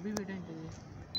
अभी भी टेंट है